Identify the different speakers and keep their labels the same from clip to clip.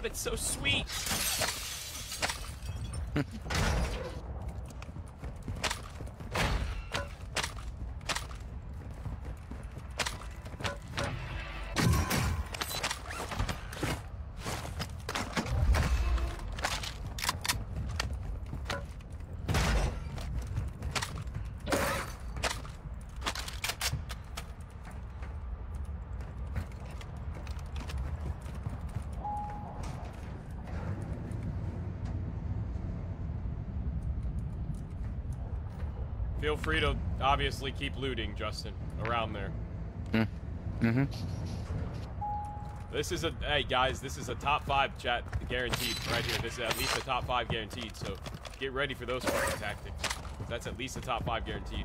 Speaker 1: But it's so sweet. Feel free to obviously keep looting, Justin, around there.
Speaker 2: Mm-hmm.
Speaker 1: This is a hey guys, this is a top five chat guaranteed right here. This is at least a top five guaranteed. So get ready for those fucking tactics. That's at least a top five guaranteed.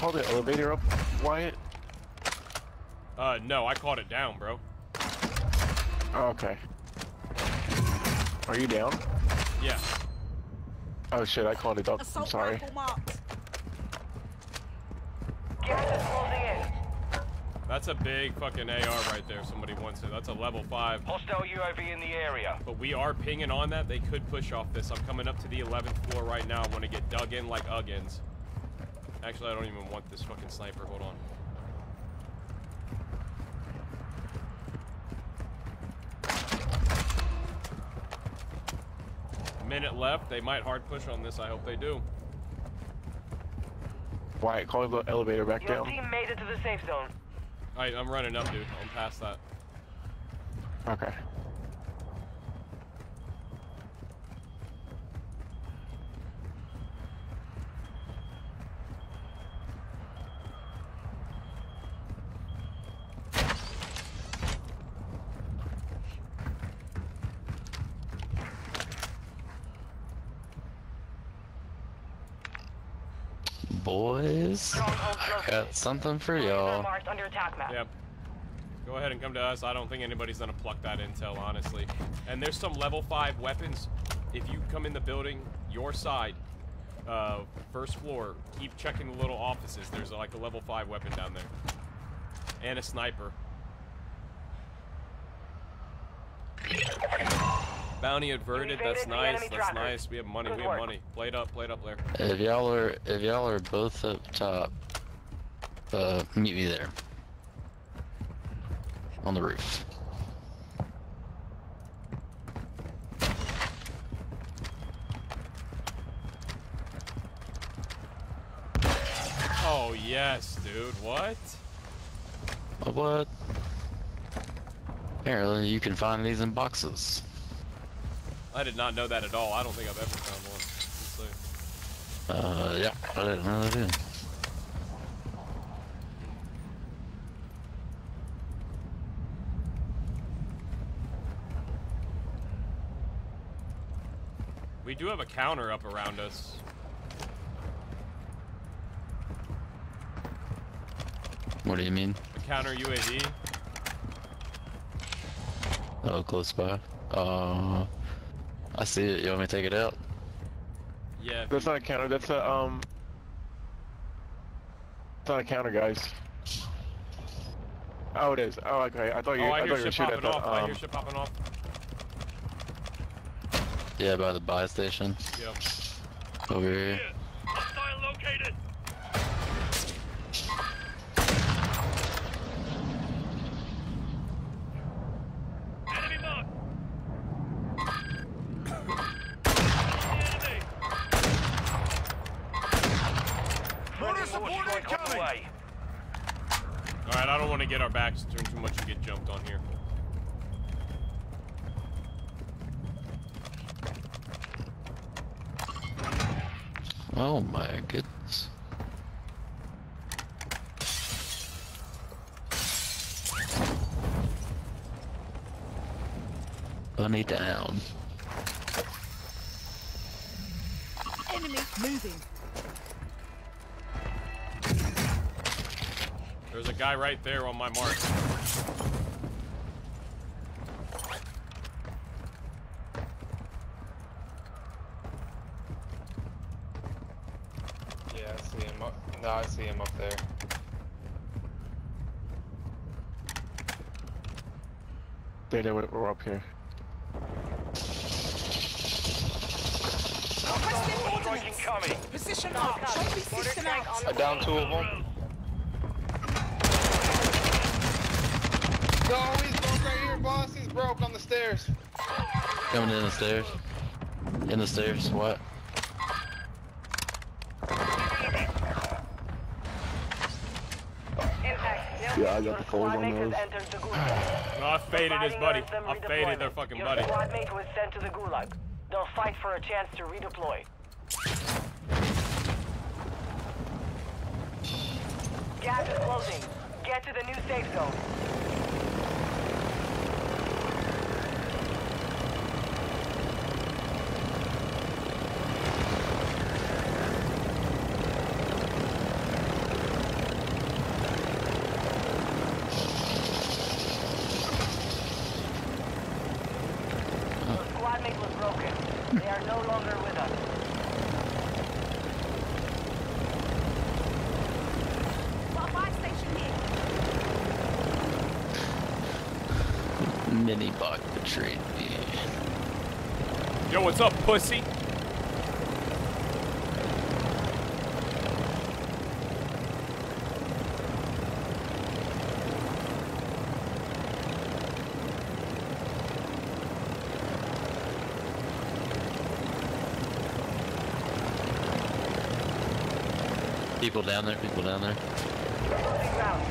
Speaker 3: Call the elevator up, Wyatt?
Speaker 1: Uh, no, I caught it down, bro.
Speaker 3: Oh, okay. Are you down?
Speaker 1: Yeah.
Speaker 3: Oh shit, I called it up. I'm sorry.
Speaker 4: rifle marked.
Speaker 5: Gas is closing in.
Speaker 1: That's a big fucking AR right there. Somebody wants it. That's a level five.
Speaker 5: Hostile UAV in the area.
Speaker 1: But we are pinging on that. They could push off this. I'm coming up to the 11th floor right now. I want to get dug in like Uggins. Actually, I don't even want this fucking sniper. Hold on. Minute left. They might hard push on this. I hope they do.
Speaker 3: Wyatt, call the elevator back
Speaker 5: Your
Speaker 3: down.
Speaker 5: team made it to the safe zone.
Speaker 1: Alright, I'm running up, dude. I'm past that.
Speaker 3: Okay.
Speaker 2: Boys, I got something for y'all.
Speaker 5: marked under attack map.
Speaker 1: Yep. Go ahead and come to us. I don't think anybody's gonna pluck that intel, honestly. And there's some level 5 weapons. If you come in the building, your side, uh, first floor, keep checking the little offices. There's like a level 5 weapon down there. And a sniper. Bounty averted, that's nice, that's
Speaker 5: tracker.
Speaker 1: nice. We have money,
Speaker 5: Good
Speaker 1: we have
Speaker 5: work.
Speaker 1: money. Play it up, play it up there.
Speaker 2: If y'all are if y'all are both up top, uh, meet me there on the roof.
Speaker 1: Oh, yes, dude. What?
Speaker 2: What? Apparently, you can find these in boxes.
Speaker 1: I did not know that at all. I don't think I've ever found one.
Speaker 2: Uh, yeah, I didn't know they did.
Speaker 1: We do have a counter up around us.
Speaker 2: What do you mean?
Speaker 1: A counter UAV.
Speaker 2: Oh, close by. Uh, I see it. You want me to take it out?
Speaker 1: Yeah.
Speaker 3: That's
Speaker 1: you-
Speaker 3: not a counter. That's a um. It's not a counter, guys. Oh, it is. Oh, okay. I thought you.
Speaker 1: oh, I
Speaker 3: I,
Speaker 1: hear
Speaker 3: thought you were
Speaker 1: shit
Speaker 3: shooting
Speaker 1: popping
Speaker 3: at the.
Speaker 1: off. I
Speaker 3: Um,
Speaker 1: hear shit popping off.
Speaker 2: Yeah, by the buy station
Speaker 1: Yep.
Speaker 2: over here.
Speaker 5: Hostile located. Enemy marked. Enemy. Mortar support incoming.
Speaker 1: Alright, I don't want to get our backs turned too much and get jumped on here.
Speaker 2: Oh my goodness. Bunny down.
Speaker 4: Enemy moving.
Speaker 1: There's a guy right there on my mark. Yeah, I see him up.
Speaker 6: No, I see him up there.
Speaker 3: They did it, we're up here.
Speaker 4: Requesting ordnance! Position up! Should!
Speaker 6: I down two of them. No, he's broke right here, boss. He's broke on the stairs.
Speaker 2: Coming in the stairs. In the stairs. What?
Speaker 3: Yeah, I got the cold on those.
Speaker 5: entered the gulag.
Speaker 1: No, I faded his buddy. I faded their fucking
Speaker 5: Your
Speaker 1: buddy.
Speaker 5: squad mate was sent to the gulag. They'll fight for a chance to redeploy. Gas is closing. Get to the new safe zone. Your squad mate was broken. They are no longer
Speaker 2: Mini bot betrayed me.
Speaker 1: Yo, what's up, pussy?
Speaker 2: People down there. People down there.
Speaker 5: Closing ground.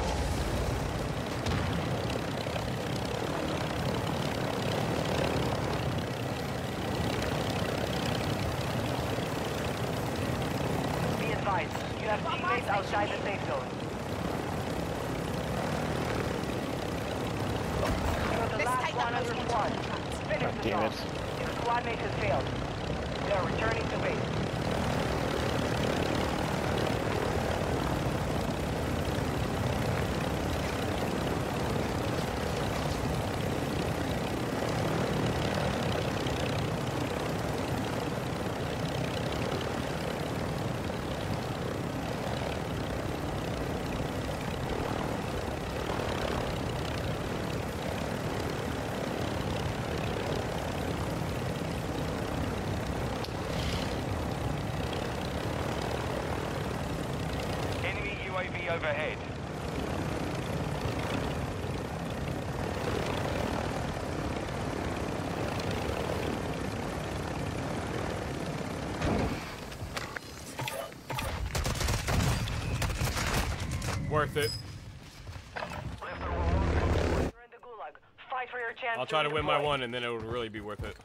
Speaker 5: Be advised, you have teammates outside the safe zone. You're the
Speaker 4: Let's
Speaker 5: last
Speaker 4: take
Speaker 5: one
Speaker 4: that
Speaker 5: on your
Speaker 4: most
Speaker 5: squad. Finish the
Speaker 3: damn it.
Speaker 5: Your squad mate has failed. They are returning to base. Enemy UAV overhead.
Speaker 1: Worth it.
Speaker 5: You're in the gulag. Fight for your chance
Speaker 1: I'll try to win my one, and then it will really be worth it.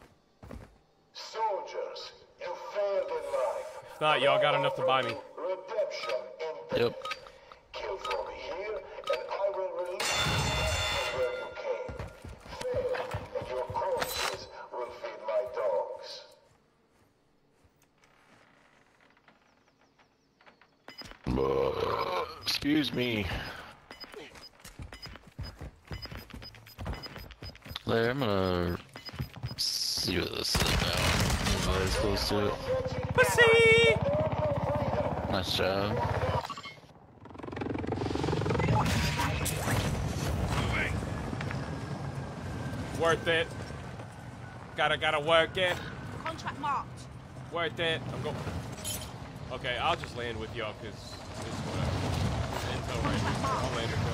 Speaker 7: Soldiers, you failed in life.
Speaker 1: If not, y'all got enough to buy me.
Speaker 7: Redemption in
Speaker 2: Yep.
Speaker 7: Uh,
Speaker 3: excuse me.
Speaker 2: There, I'm gonna see what this is about. Everybody's close to it.
Speaker 1: Pussy!
Speaker 2: Nice job.
Speaker 1: Worth it. Gotta, gotta work it.
Speaker 4: Contract marked.
Speaker 1: Worth it. I'm going. Okay, I'll just land with y'all, cause it's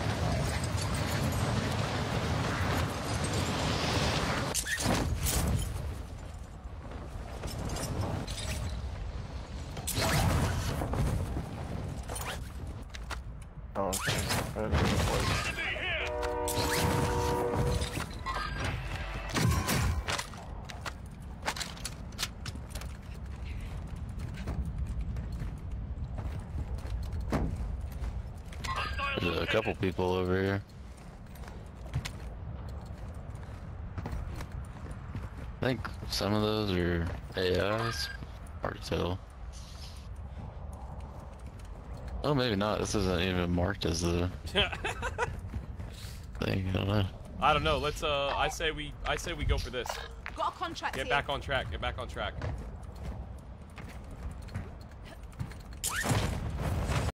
Speaker 2: couple people over here. I think some of those are AIs. Hard to tell. Oh, maybe not. This isn't even marked as the thing. I don't know.
Speaker 1: I don't know. Let's. Uh, I say we. I say we go for this.
Speaker 4: Got a contract
Speaker 1: Get
Speaker 4: here.
Speaker 1: back on track. Get back on track.